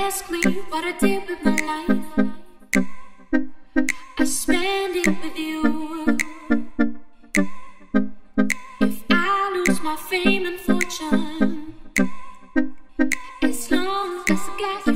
ask me what I did with my life. I spend it with you. If I lose my fame and fortune, as long as I got